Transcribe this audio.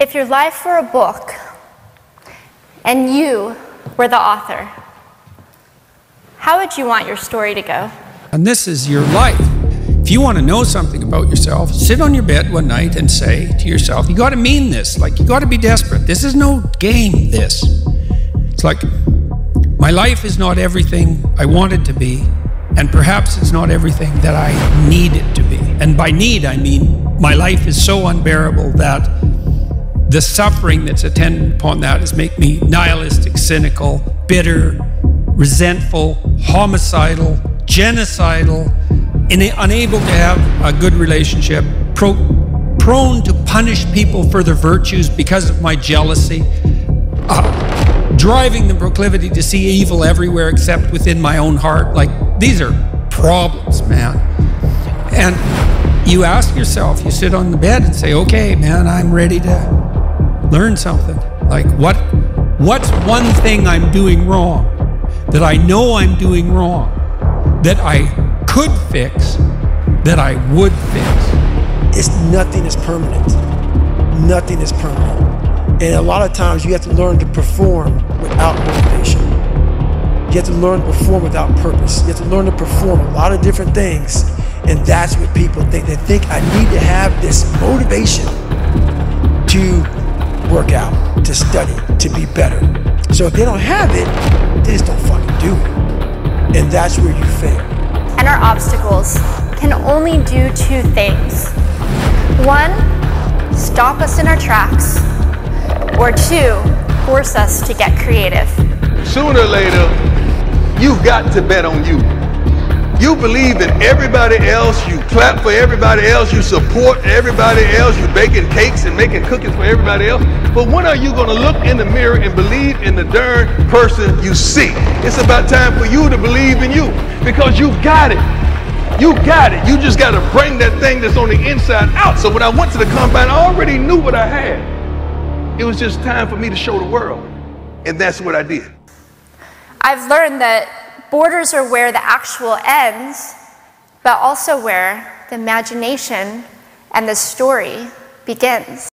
If your life were a book and you were the author, how would you want your story to go? And this is your life. If you want to know something about yourself, sit on your bed one night and say to yourself, you got to mean this. Like, you got to be desperate. This is no game, this. It's like, my life is not everything I want it to be, and perhaps it's not everything that I need it to be. And by need, I mean my life is so unbearable that the suffering that's attendant upon that has made me nihilistic, cynical, bitter, resentful, homicidal, genocidal, and unable to have a good relationship, pro prone to punish people for their virtues because of my jealousy, uh, driving the proclivity to see evil everywhere except within my own heart. Like, these are problems, man. And you ask yourself, you sit on the bed and say, okay, man, I'm ready to learn something. Like what what's one thing I'm doing wrong that I know I'm doing wrong that I could fix that I would fix. It's nothing is permanent. Nothing is permanent. And a lot of times you have to learn to perform without motivation. You have to learn to perform without purpose. You have to learn to perform a lot of different things. And that's what people think. They think I need to have this motivation work out, to study, to be better. So if they don't have it, they just don't fucking do it. And that's where you fail. And our obstacles can only do two things. One, stop us in our tracks. Or two, force us to get creative. Sooner or later, you've got to bet on you. You believe in everybody else, you clap for everybody else, you support everybody else, you baking cakes and making cookies for everybody else. But when are you going to look in the mirror and believe in the darn person you see? It's about time for you to believe in you because you got it. You got it. You just got to bring that thing that's on the inside out. So when I went to the combine, I already knew what I had. It was just time for me to show the world. And that's what I did. I've learned that Borders are where the actual ends, but also where the imagination and the story begins.